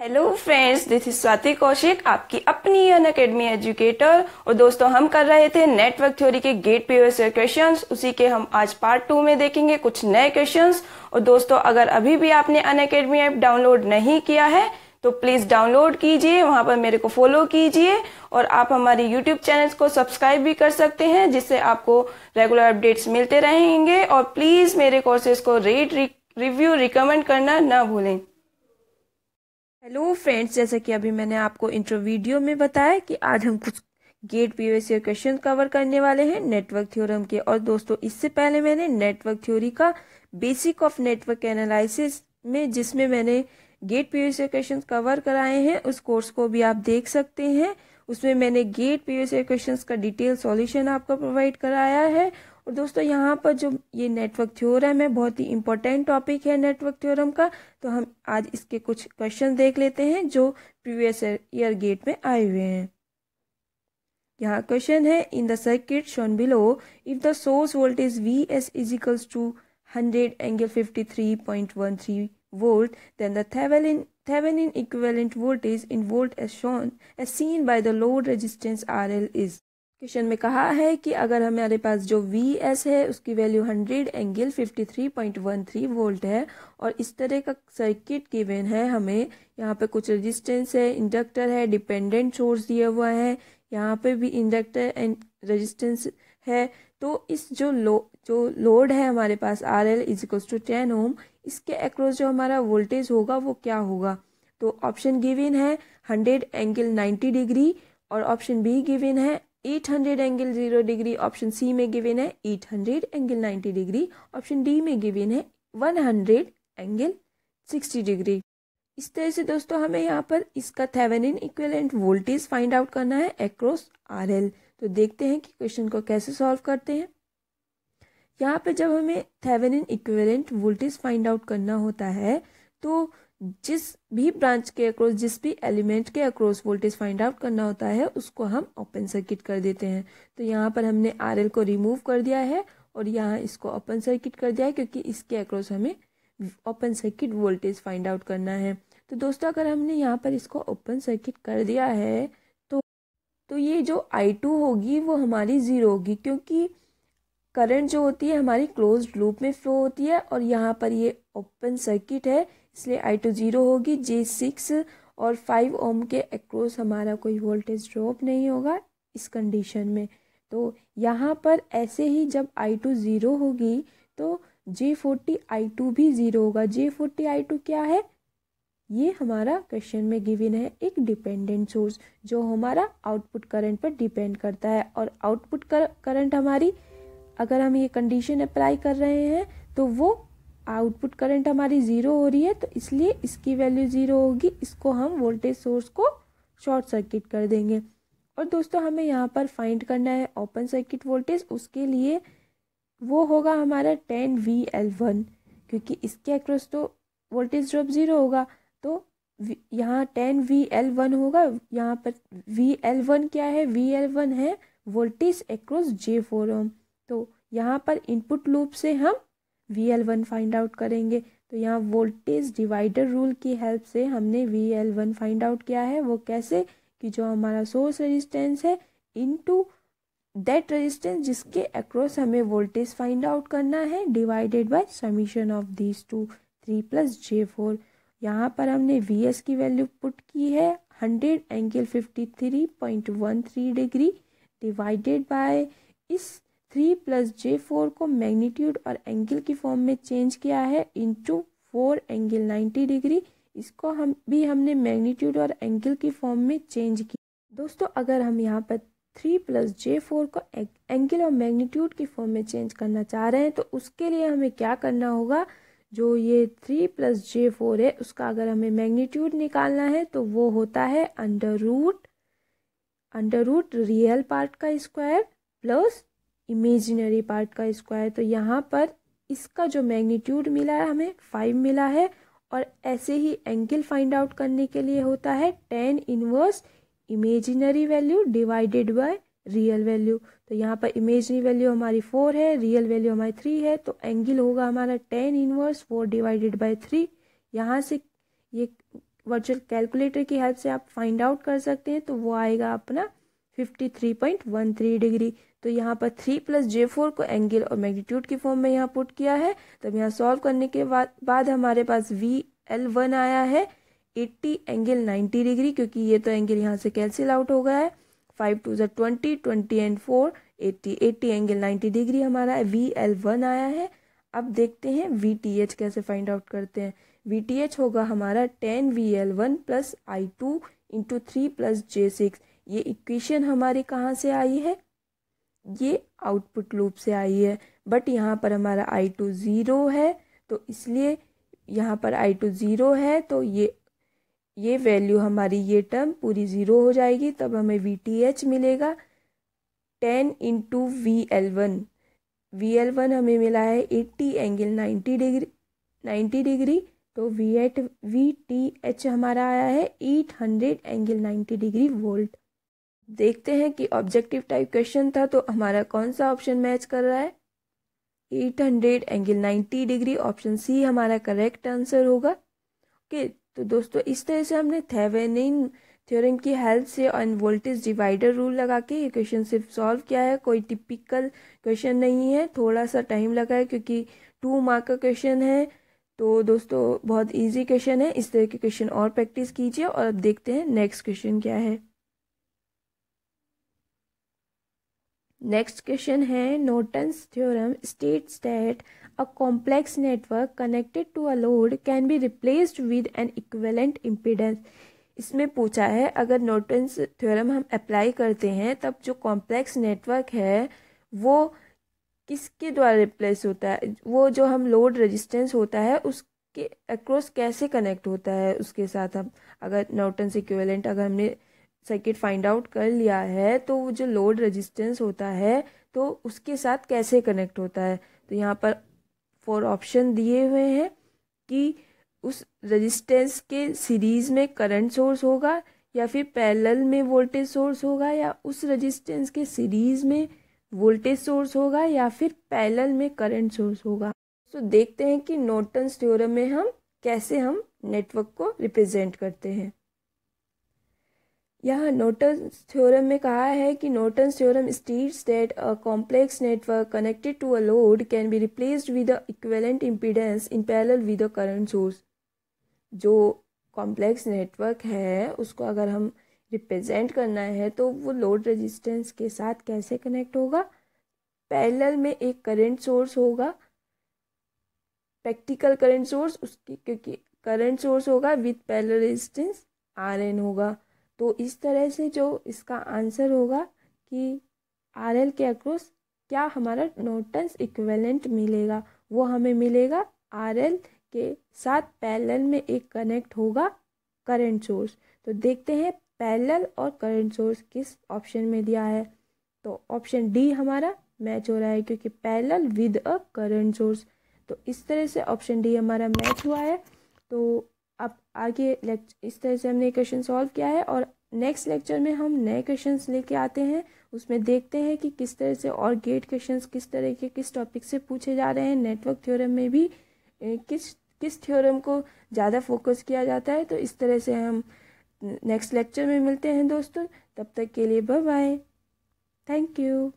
Hello friends this is Swati Kaushik आपकी अपनी अन academy educator और दोस्तों, हम कर रहे थे नेटवर्क थ्योरी के गेट पीओएस क्वेश्चंस उसी के हम आज पार्ट टू में देखेंगे कुछ नए क्वेश्चंस और दोस्तों, अगर अभी भी आपने अन अकेडमी ऐप डाउनलोड नहीं किया है तो प्लीज़ डाउनलोड कीजिए, वहाँ पर मेरे को फॉलो कीजिए। और आप हमारे यूट्यूब चैनल को सब्सक्राइब भी कर सकते हैं, जिससे आपको रेगुलर अपडेट्स मिलते रहेंगे। और प्लीज़ मेरे कोर्सेज को रेट रिव्यू रिकमेंड करना ना भूलें। हेलो फ्रेंड्स जैसा कि अभी मैंने आपको इंट्रो वीडियो में बताया कि आज हम कुछ गेट पीवीएस क्वेश्चन कवर करने वाले हैं नेटवर्क थ्योरम के। और दोस्तों, इससे पहले मैंने नेटवर्क थ्योरी का बेसिक ऑफ़ नेटवर्क एनालिसिस में, जिसमें मैंने गेट पीवीएस क्वेश्चन कवर कराए हैं, उस कोर्स को भी आप देख सकते हैं। उसमें मैंने गेट पीवीएस क्वेश्चन का डिटेल सॉल्यूशन आपको प्रोवाइड कराया है। और दोस्तों, यहाँ पर जो ये नेटवर्क थ्योरम है, बहुत ही इंपॉर्टेंट टॉपिक है नेटवर्क थ्योरम का। तो हम आज इसके कुछ क्वेश्चन देख लेते हैं, जो प्रीवियस ईयर गेट में आए हुए हैं। यहाँ क्वेश्चन है in the circuit shown below if the source voltage V S is equals to hundred angle fifty three point one three volt then the Thevenin Thevenin equivalent voltage in volt as shown, as seen by the question में कहा है कि अगर हमारे पास जो we S है, उसकी value hundred angle fifty three point one three volt है और इस तरह का सर्किट गिवन है हमें, यहाँ पे कुछ रेजिस्टेंस है इंडक्टर है डिपेंडेंट सोर्स दिया हुआ है, यहाँ पे भी इंडक्टर एंड रेजिस्टेंस है तो इस जो लो, जो लोड है हमारे पास R L is two ten ohm इसके अक्रॉस जो हमारा वोल्टेज होगा, वो क्या होगा? तो ऑप्शन गिवन है हंड्रेड एंगल नाइन्टी डिग्री और ऑप्शन बी गिवन है 800 angle zero degree option C में गिवन है 800 एंगल 90 डिग्री ऑप्शन डी में गिवन है 100 एंगल 60 डिग्री इस तरह से दोस्तों हमें यहाँ पर इसका Thevenin equivalent voltage find out करना है अक्रॉस आरएल तो देखते हैं कि क्वेश्चन को कैसे सॉल्व करते हैं। यहाँ पे जब हमें Thevenin equivalent voltage find out करना होता है तो जिस भी ब्रांच के अक्रॉस जिस भी एलिमेंट के अक्रॉस वोल्टेज फाइंड आउट करना होता है, उसको हम ओपन सर्किट कर देते हैं। तो यहाँ पर हमने आरएल को रिमूव कर दिया है और यहाँ इसको ओपन सर्किट कर दिया है क्योंकि इसके अक्रॉस हमें open circuit voltage find out करना है। तो दोस्तों, अगर हमने यहाँ पर इसको ओपन सर्किट कर दिया है तो तो ये जो आई टू होगी, वो हमारी ज़ीरो होगी क्योंकि करंट जो होती है, हमारी क्लोज लूप में फ्लो होती है और यहाँ पर ये ओपन सर्किट है। इसलिए आई टू ज़ीरो होगी जे सिक्स और फाइव ओम के अक्रॉस हमारा कोई वोल्टेज ड्रॉप नहीं होगा इस कंडीशन में। तो यहाँ पर ऐसे ही जब आई टू ज़ीरो होगी तो जे फोर्टी आई टू भी ज़ीरो होगा। जे फोर्टी आई टू क्या है? ये हमारा क्वेश्चन में गिवन है एक डिपेंडेंट सोर्स जो हमारा आउटपुट करंट पर डिपेंड करता है। और आउटपुट करंट हमारी, अगर हम ये कंडीशन अप्लाई कर रहे हैं तो वो आउटपुट करंट हमारी ज़ीरो हो रही है तो इसलिए इसकी वैल्यू ज़ीरो होगी। इसको हम वोल्टेज सोर्स को शॉर्ट सर्किट कर देंगे। और दोस्तों, हमें यहाँ पर फाइंड करना है ओपन सर्किट वोल्टेज। उसके लिए वो होगा हमारा टेन वी एल वन, क्योंकि इसके अक्रॉस तो वोल्टेज ड्रॉप ज़ीरो होगा। तो यहाँ टेन वी एल वन होगा। यहाँ पर वी एल वन क्या है? वी एल वन है voltage across J four ohm. तो यहाँ पर इनपुट लूप से हम V L one find out करेंगे। तो यहाँ वोल्टेज डिवाइडर रूल की हेल्प से हमने V L one find out किया है। वो कैसे? कि जो हमारा सोर्स रेजिस्टेंस है इनटू दैट रेजिस्टेंस जिसके अक्रॉस हमें वोल्टेज फाइंड आउट करना है divided by summation of these two three plus J four यहाँ पर हमने वी एस की वैल्यू पुट की है hundred angle fifty three point one three degree divided by इस थ्री प्लस जे फोर को मैग्नीट्यूड और एंगल की फॉर्म में चेंज किया है into four angle ninety degree. इसको हम, भी हमने मैग्नीट्यूड और एंगल की फॉर्म में चेंज किया। दोस्तों, अगर हम यहाँ पर थ्री प्लस जे फोर को एंगल और मैग्नीट्यूड की फॉर्म में चेंज करना चाह रहे हैं तो उसके लिए हमें क्या करना होगा? जो ये थ्री प्लस जे फोर है, उसका अगर हमें मैग्नीट्यूड निकालना है तो वो होता है under root under root real part का स्क्वायर प्लस इमेजिनरी पार्ट का स्क्वायर तो यहाँ पर इसका जो मैग्नीट्यूड मिला है, हमें फाइव मिला है और ऐसे ही एंगल फाइंड आउट करने के लिए होता है tan inverse imaginary value divided by real value तो यहाँ पर इमेजनरी वैल्यू हमारी फोर है रियल वैल्यू हमारी थ्री है तो एंगल होगा हमारा tan inverse four divided by three यहाँ से ये वर्चुअल कैलकुलेटर की हेल्प से आप फाइंड आउट कर सकते हैं तो वो आएगा अपना 53.13 डिग्री। तो यहाँ पर थ्री प्लस जे फोर को एंगल और मैग्नीट्यूड की फॉर्म में यहाँ पुट किया है। तब यहाँ सॉल्व करने के बाद बाद हमारे पास वी एल वन आया है। 80 एंगल 90 डिग्री, क्योंकि ये तो एंगल यहाँ से कैंसिल आउट हो गया है। फाइव टू ज़ा twenty twenty and four eighty eighty angle ninety degree हमारा वी एल वन आया है। अब देखते हैं वी टी एच कैसे फाइंड आउट करते हैं। वी टी एच होगा हमारा ten V L one plus I two into three plus J six ये इक्वेशन हमारी कहाँ से आई है? ये आउटपुट लूप से आई है बट यहाँ पर हमारा आई टू ज़ीरो है तो इसलिए यहाँ पर आई टू ज़ीरो है तो ये ये वैल्यू हमारी ये टर्म पूरी ज़ीरो हो जाएगी, तब हमें वी टी एच मिलेगा। Ten into V L one. V L one हमें मिला है eighty angle ninety degree ninety degree तो V at V T H हमारा आया है eight hundred angle ninety degree volt देखते हैं कि ऑब्जेक्टिव टाइप क्वेश्चन था तो हमारा कौन सा ऑप्शन मैच कर रहा है? Eight hundred angle ninety degree option C हमारा करेक्ट आंसर होगा। ओके तो दोस्तों, इस तरह से हमने थेवेनिन थ्योरम की हेल्प से और वोल्टेज डिवाइडर रूल लगा के ये क्वेश्चन सिर्फ़ सॉल्व किया है। कोई टिपिकल क्वेश्चन नहीं है। थोड़ा सा टाइम लगा है क्योंकि टू मार्क का क्वेश्चन है। तो दोस्तों, बहुत इजी क्वेश्चन है। इस तरह के क्वेश्चन और प्रैक्टिस कीजिए और अब देखते हैं नेक्स्ट क्वेश्चन क्या है। नेक्स्ट क्वेश्चन है Norton's theorem states that a complex network connected to a load can be replaced with an equivalent impedance इसमें पूछा है, अगर नोटन्स थ्योरम हम अप्लाई करते हैं, तब जो कॉम्प्लेक्स नेटवर्क है, वो किसके द्वारा रिप्लेस होता है? वो जो हम लोड रेजिस्टेंस होता है, उसके अक्रॉस कैसे कनेक्ट होता है उसके साथ हम? अगर नोटन्स इक्विवेलेंट अगर हमने सर्किट फाइंड आउट कर लिया है तो वो जो लोड रेजिस्टेंस होता है तो उसके साथ कैसे कनेक्ट होता है? तो यहाँ पर फोर ऑप्शन दिए हुए हैं कि उस रेजिस्टेंस के सीरीज़ में करंट सोर्स होगा, या फिर पैरेलल में वोल्टेज सोर्स होगा, या उस रेजिस्टेंस के सीरीज़ में वोल्टेज सोर्स होगा, या फिर पैरेलल में करंट सोर्स होगा। तो देखते हैं कि नोटन्स थ्योरम में हम कैसे हम नेटवर्क को रिप्रेजेंट करते हैं। यहाँ नोटन्स थ्योरम में कहा है कि Norton's theorem states that a complex network connected to a load can be replaced with equivalent impedance in parallel with a current source जो कॉम्प्लेक्स नेटवर्क है, उसको अगर हम रिप्रेजेंट करना है तो वो लोड रेजिस्टेंस के साथ कैसे कनेक्ट होगा? पैरेलल में एक करंट सोर्स होगा प्रैक्टिकल करंट सोर्स उसकी, क्योंकि करंट सोर्स होगा with parallel resistance R N होगा। तो इस तरह से जो इसका आंसर होगा कि आर एल के अक्रॉस क्या हमारा नोटन्स इक्वेलेंट मिलेगा? वो हमें मिलेगा आर एल के साथ पैरेलल में एक कनेक्ट होगा करंट सोर्स तो देखते हैं पैरेलल और करंट सोर्स किस ऑप्शन में दिया है। तो ऑप्शन डी हमारा मैच हो रहा है क्योंकि parallel with a current source तो इस तरह से ऑप्शन डी हमारा मैच हुआ है। तो अब आगे इस तरह से हमने क्वेश्चन सॉल्व किया है और नेक्स्ट लेक्चर में हम नए क्वेश्चंस लेके आते हैं। उसमें देखते हैं कि किस तरह से और गेट क्वेश्चंस किस तरह के किस टॉपिक से पूछे जा रहे हैं। नेटवर्क थ्योरम में भी किस किस थ्योरम को ज़्यादा फोकस किया जाता है। तो इस तरह से हम नेक्स्ट लेक्चर में मिलते हैं दोस्तों। तब तक के लिए बाय बाय थैंक यू